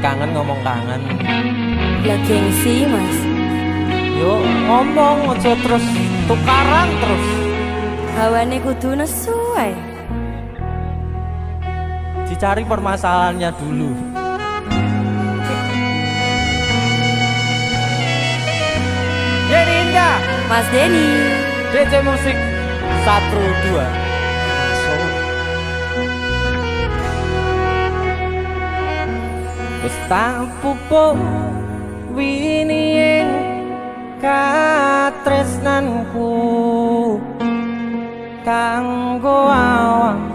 kangen ngomong kangen. Lagi gengsi mas. Yuk ngomong aja terus tukaran terus. Hawane kudu nesu ae dicari permasalahannya dulu. Denny Indah. Mas Denny. DC Musik 1, 2 wis tak pupuk winie katresnanku. Kanggo awakmu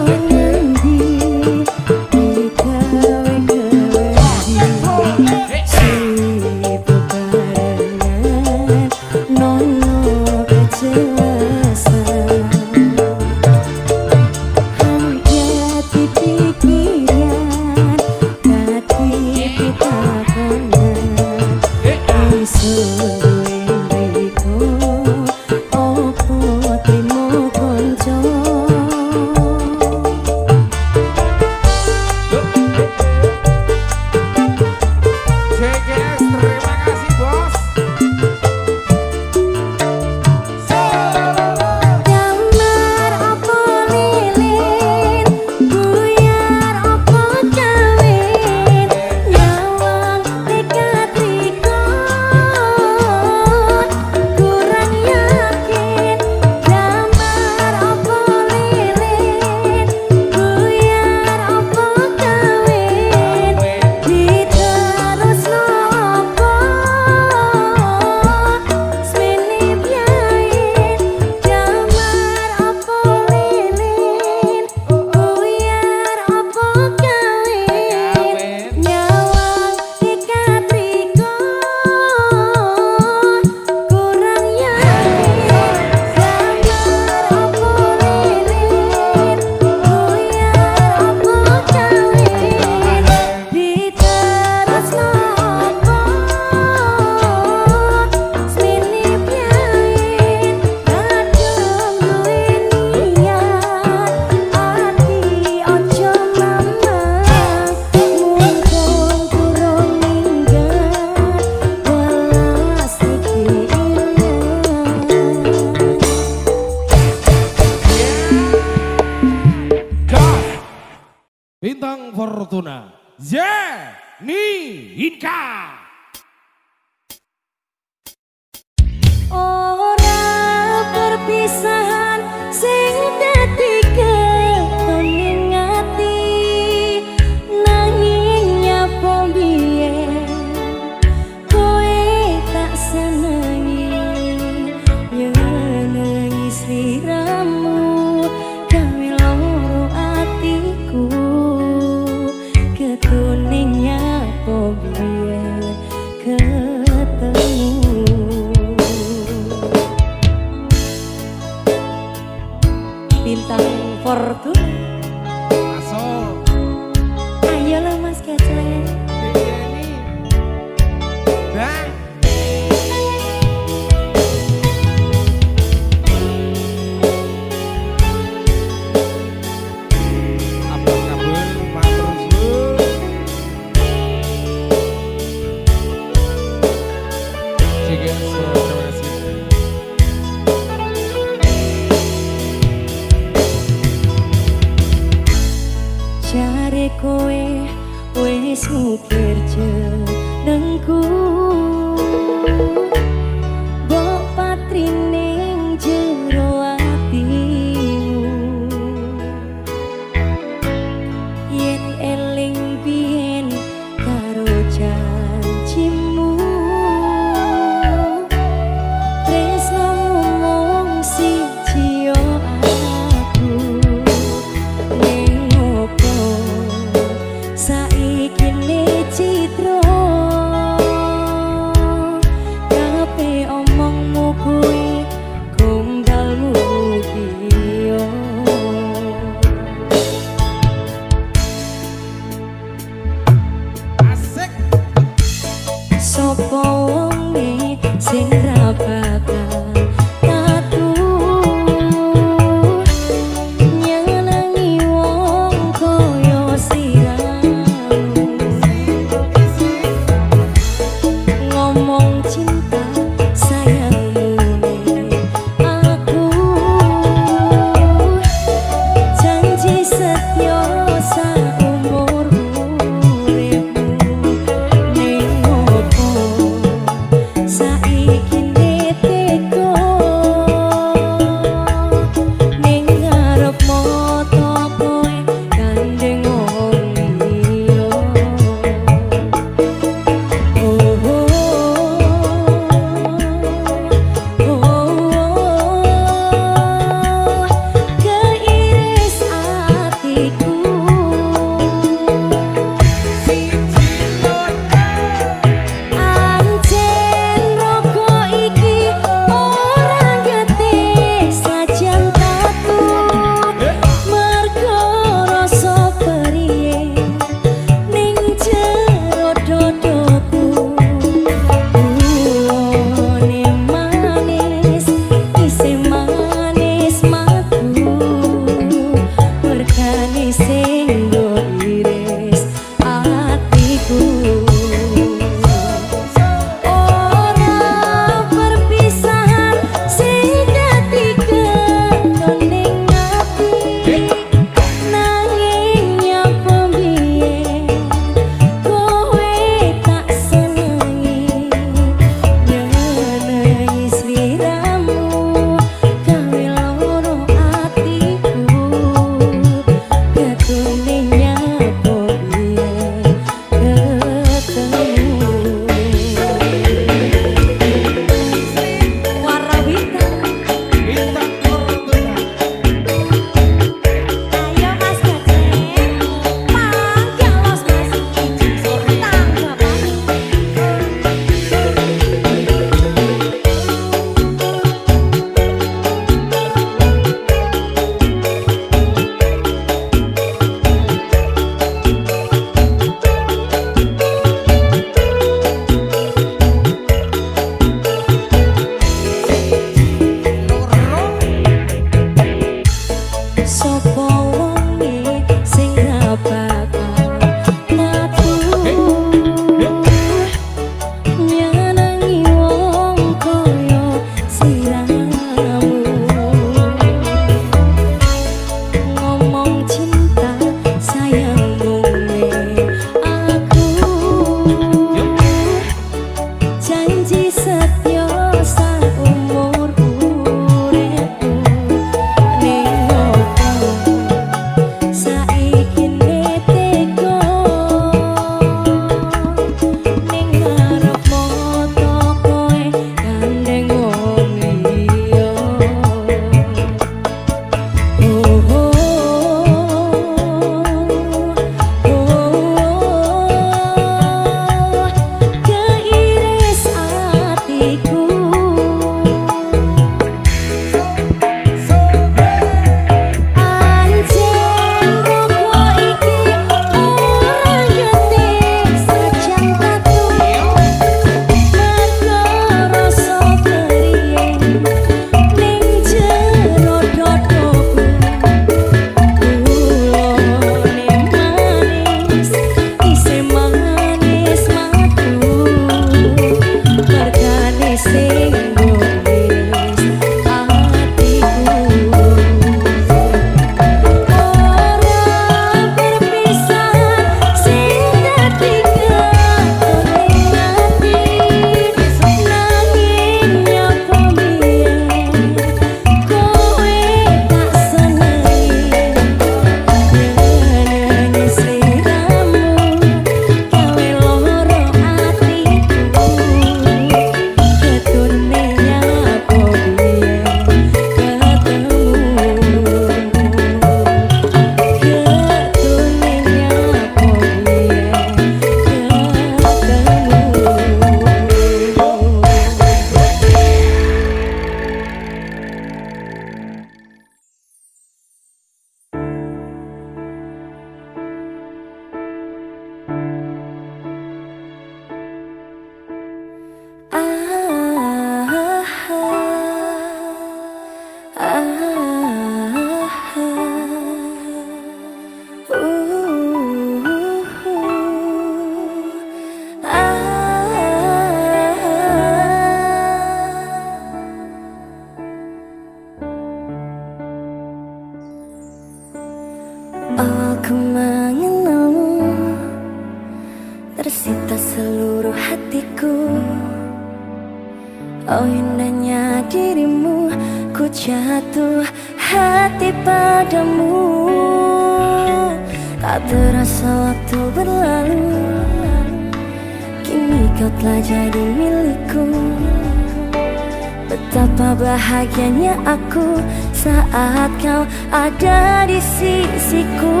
di sisiku.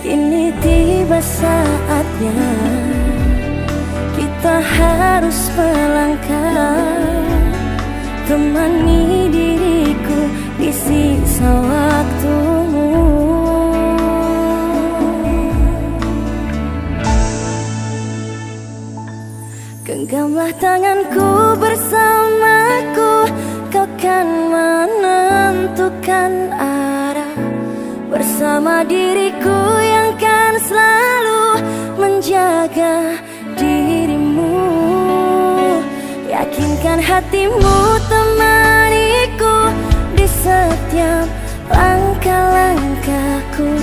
Kini tiba saatnya Kita harus melangkah. Temani diriku di sisa waktumu. Genggamlah tanganku bersamaku. Kau kan menentukan aku bersama diriku yang kan selalu menjaga dirimu. Yakinkan hatimu temaniku di setiap langkah-langkahku.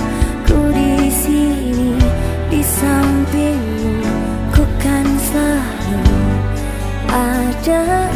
Ku di sini di sampingmu ku kan selalu ada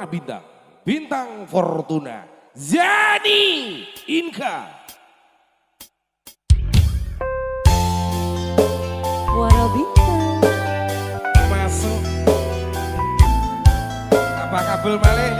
para bintang. Bintang Fortuna, Zani Inka. Masuk. Apa kabel malih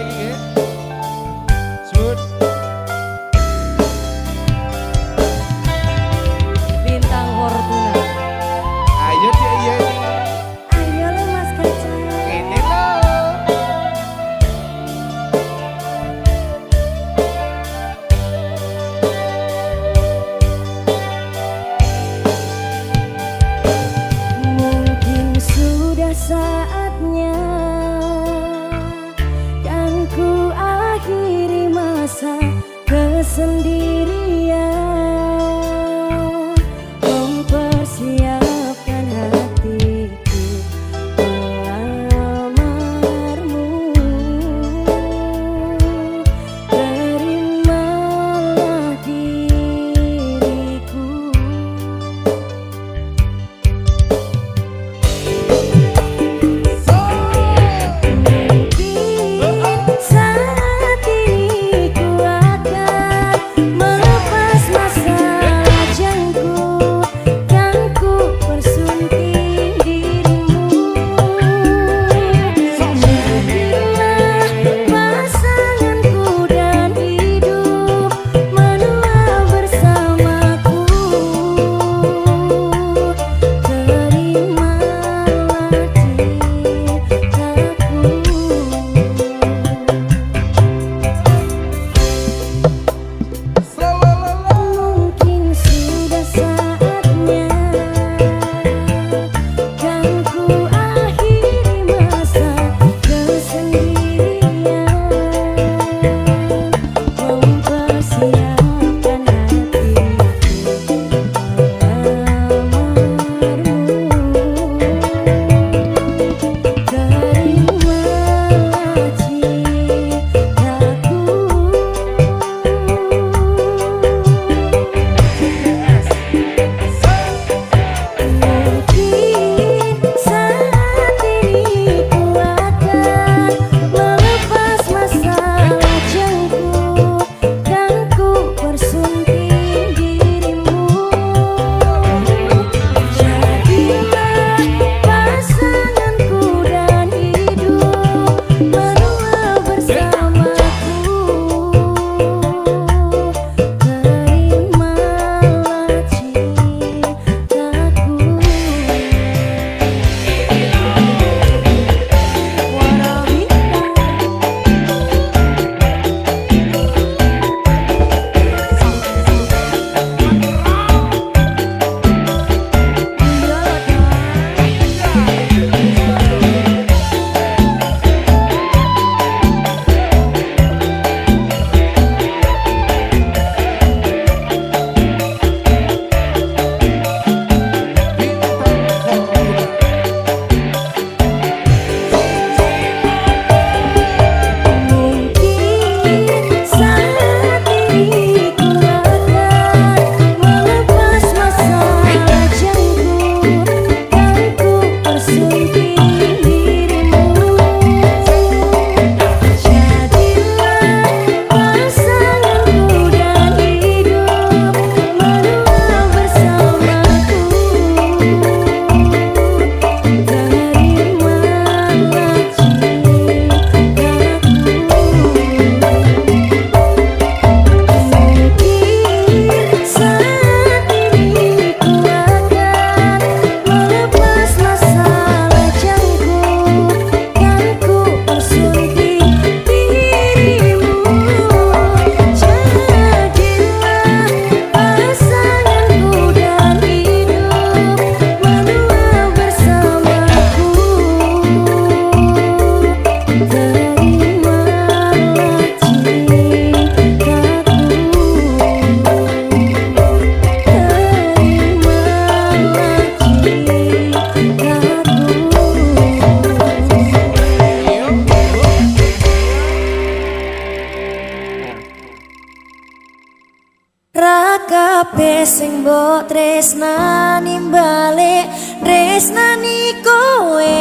kabeh sing mbok tresnani balik tresnani kowe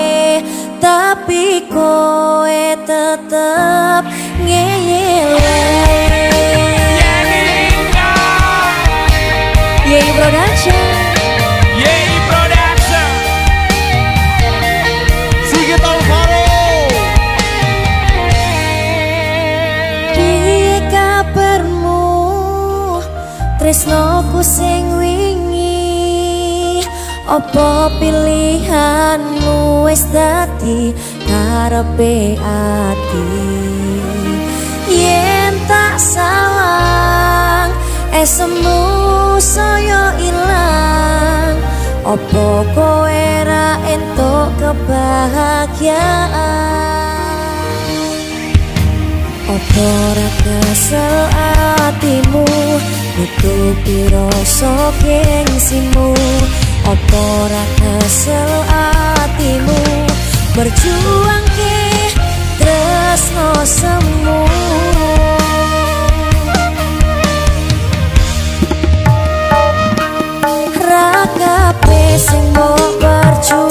tapi kowe tetep ngeyele. Yei Production sing wingi. Opo pilihanmu wis dadi karepe ati? Yen tak salah esmu saya ilang. Opo kowe ra entuk kebahagiaan? Opo ra kesel atimu? Tutupi rasa gengsimu? Apa kesel atimu? Berjuang ke tresno semu. Raka sing mau berjuang.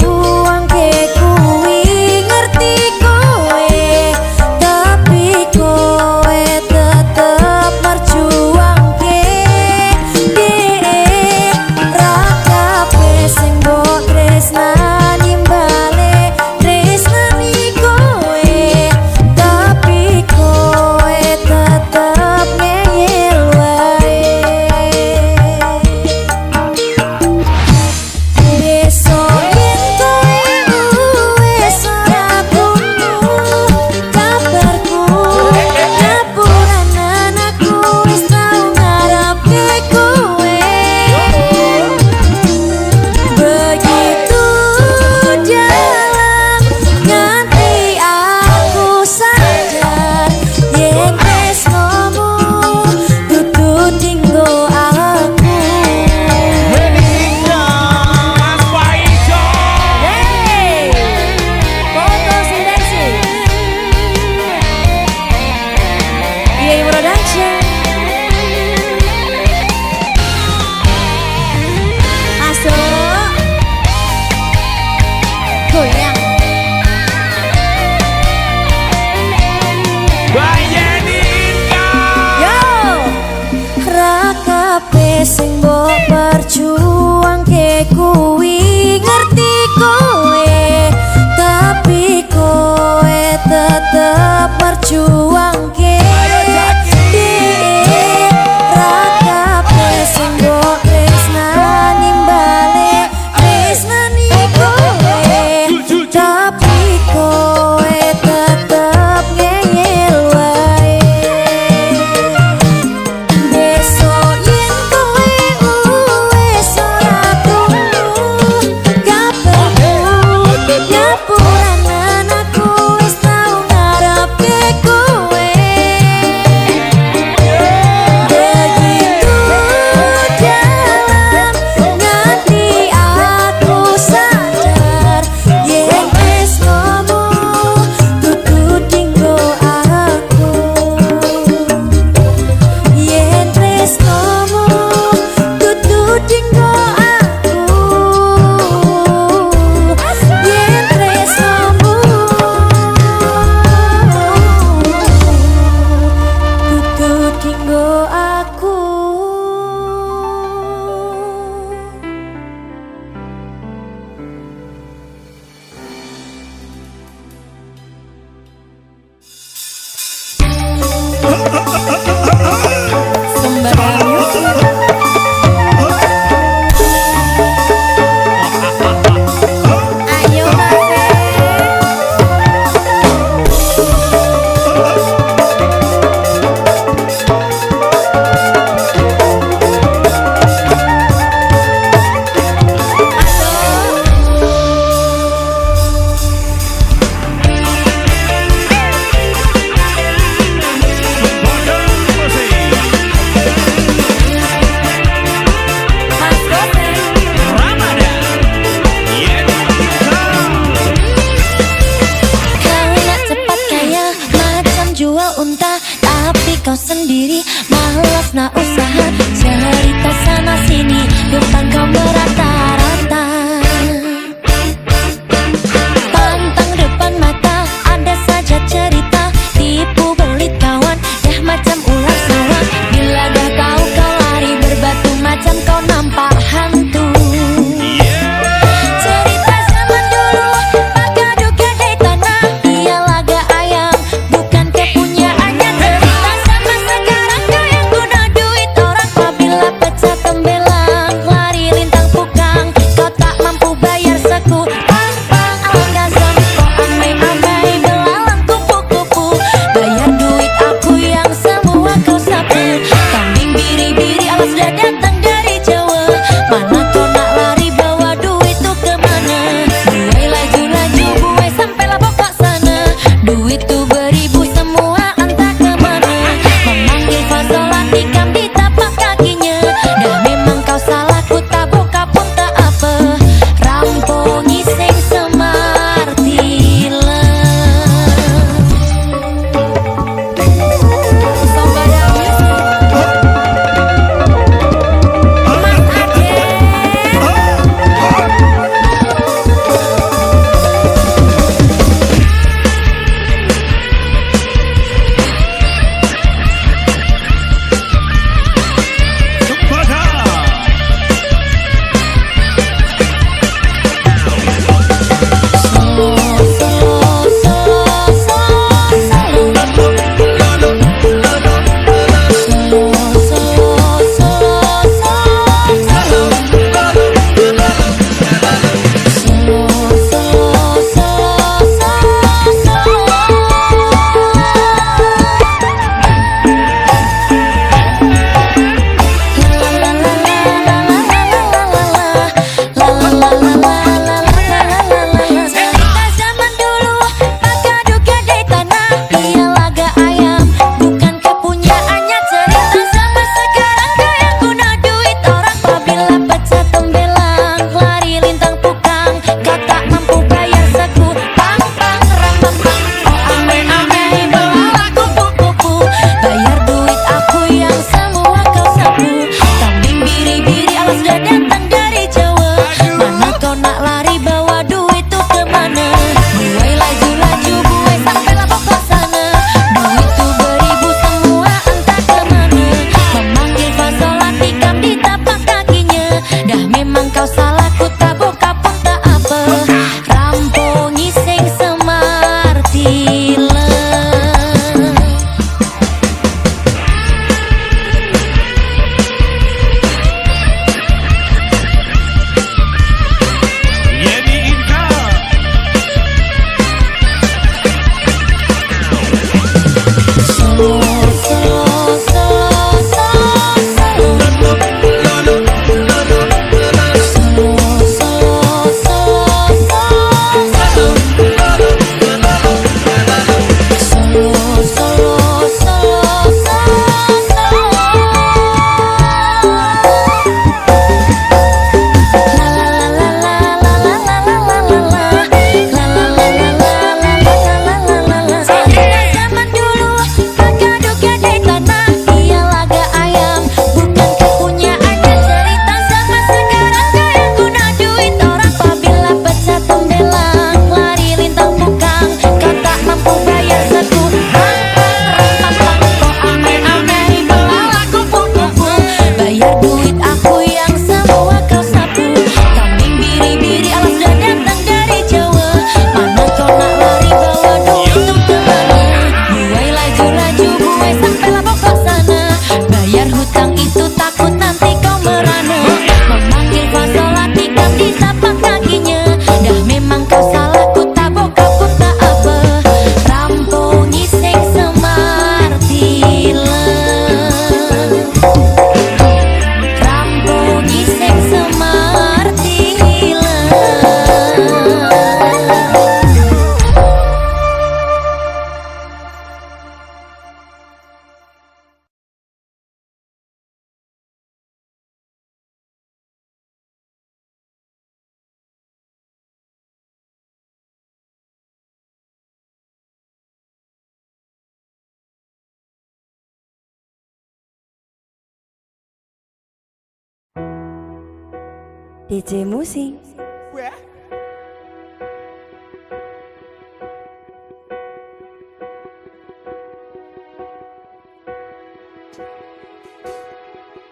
DJ Musing.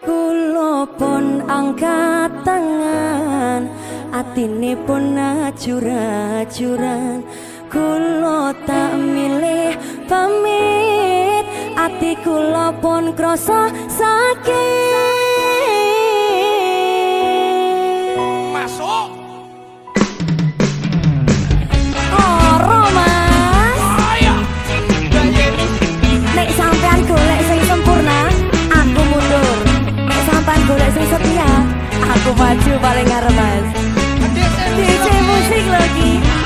Kulopon pun angkat tangan, atine pun acur-acuran. Kulo tak milih pamit, ati kulopon kroso krasa sakit. aku maju paling ngarep mas. DJ musik lagi.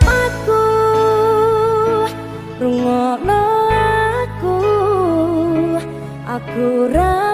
Aku rungokno aku. Aku ra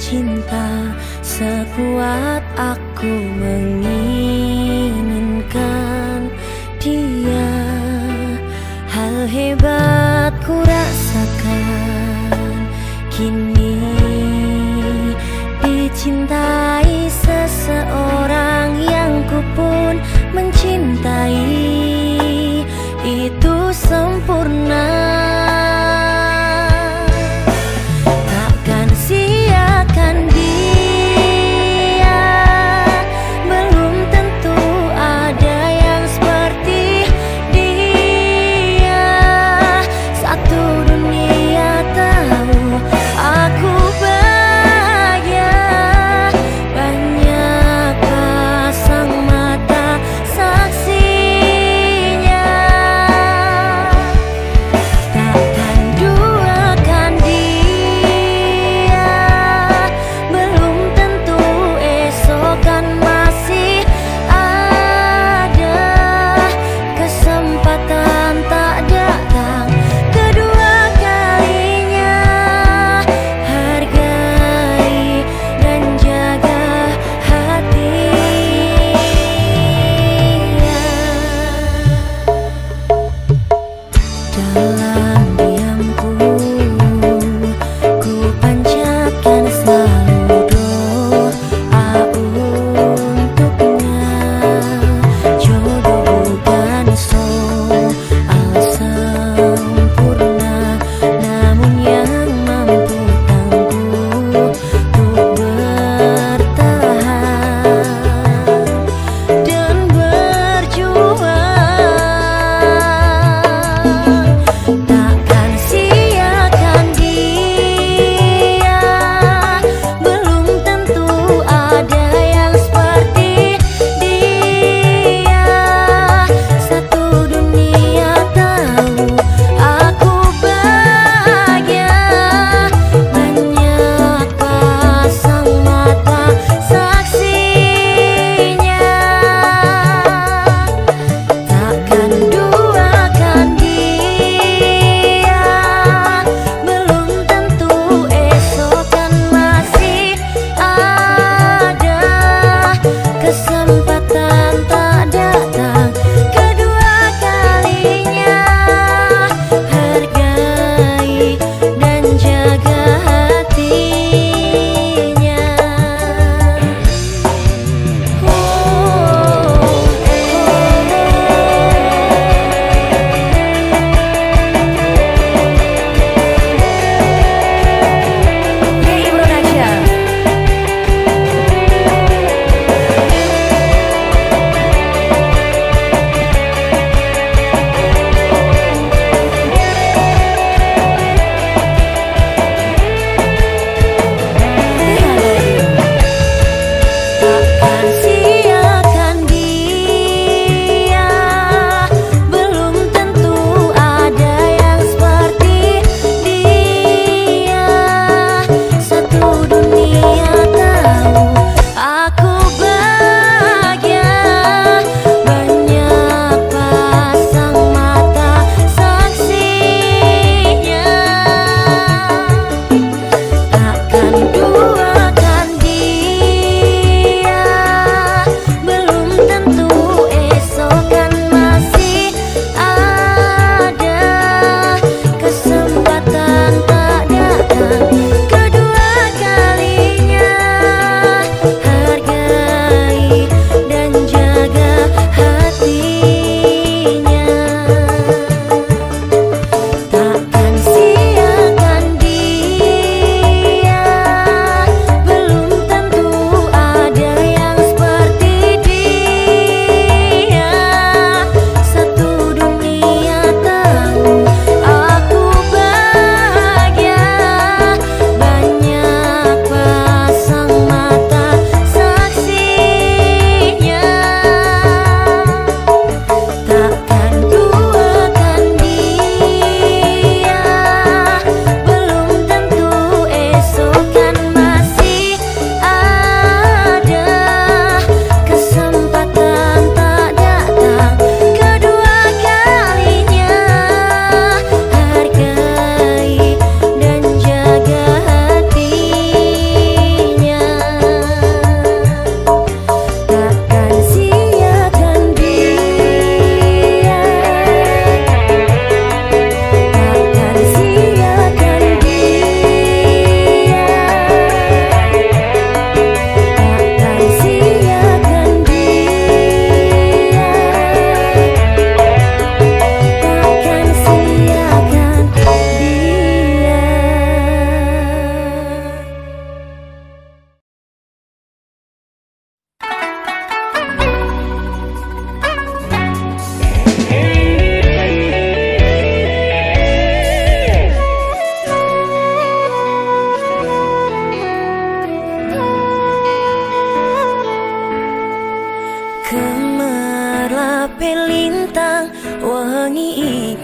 cinta Sekuat aku menginginkan dia. Hal hebat ku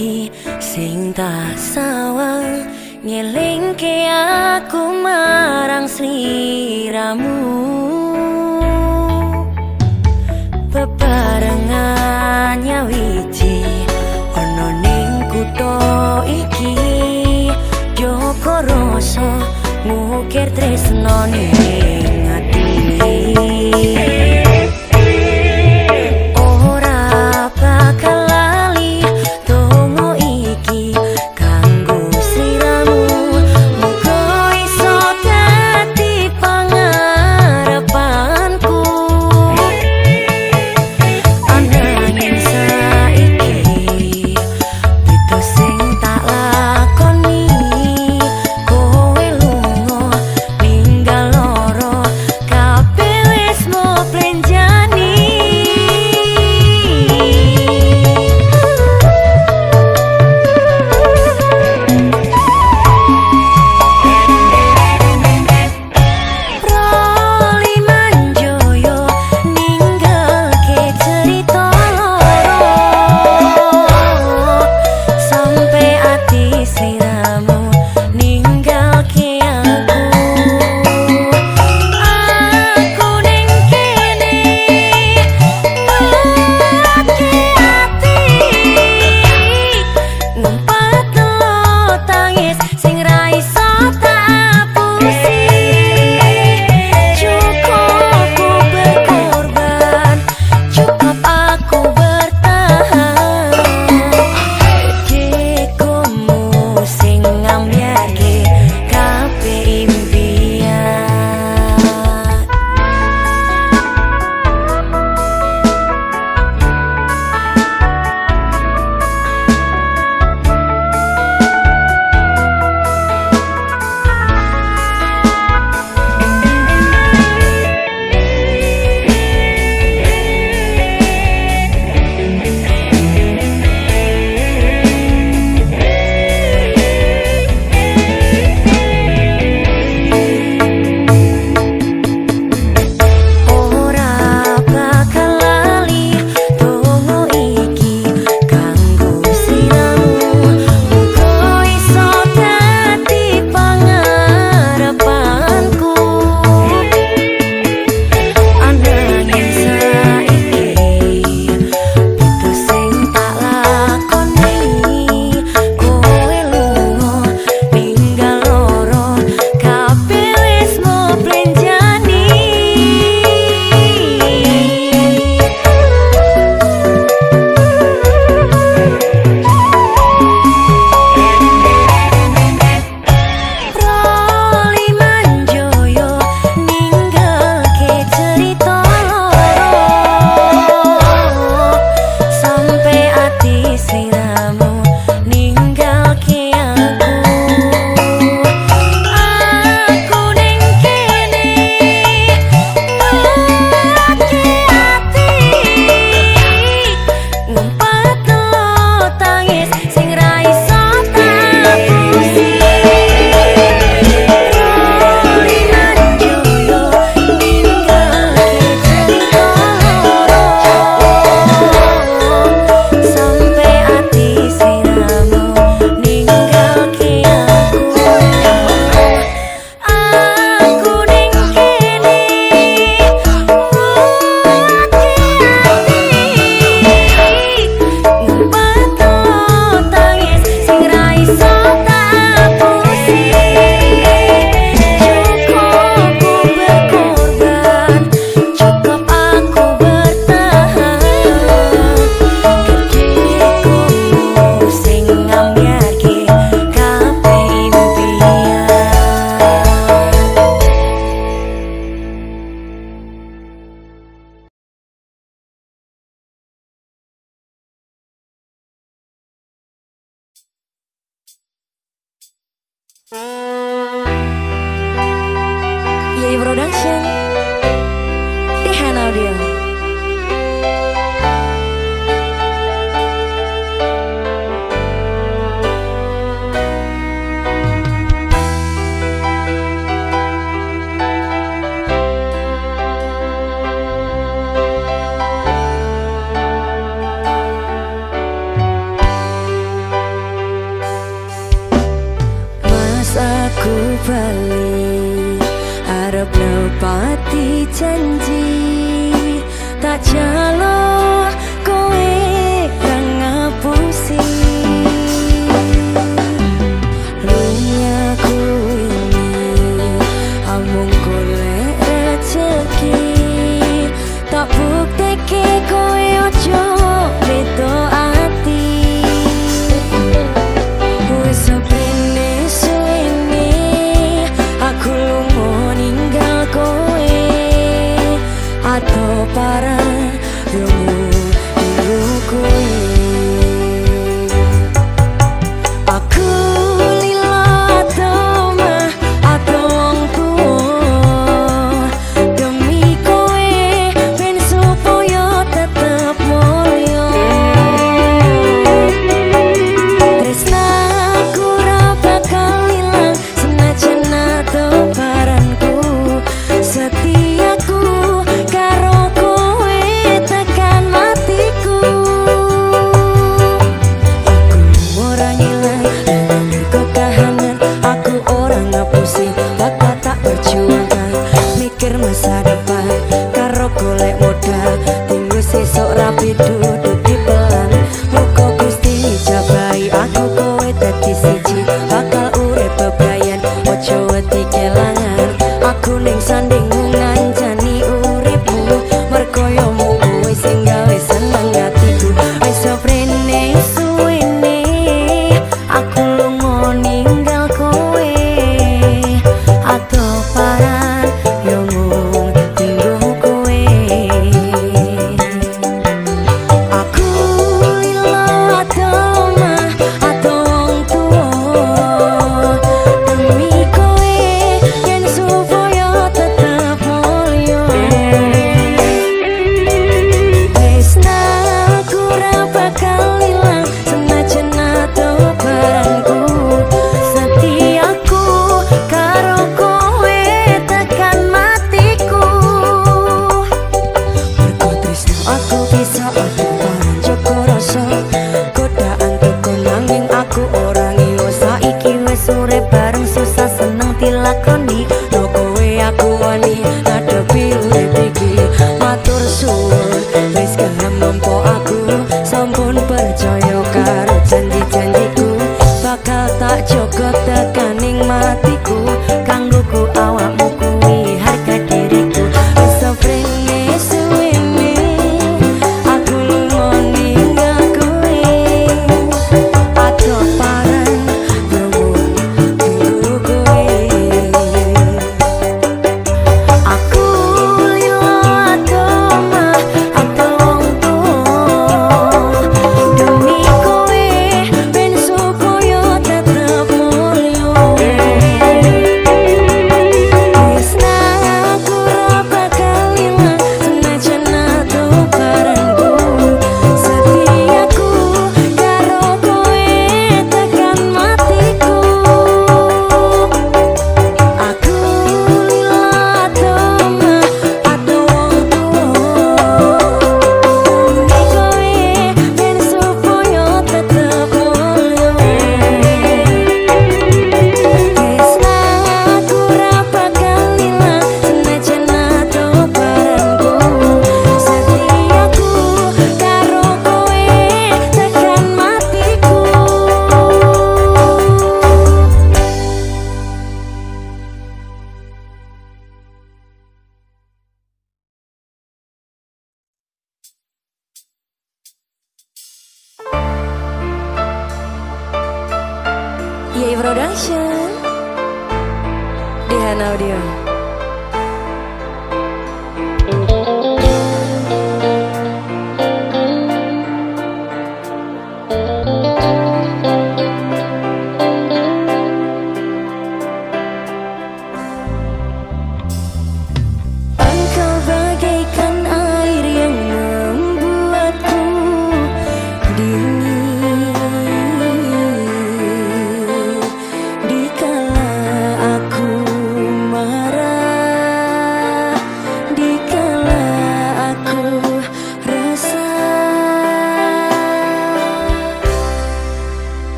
iki sing tak sawang. Ngelingke aku marang sliramu. Sriramu peparengannya wiji ono ning kutho iki. Yo koroso ngukir tresnane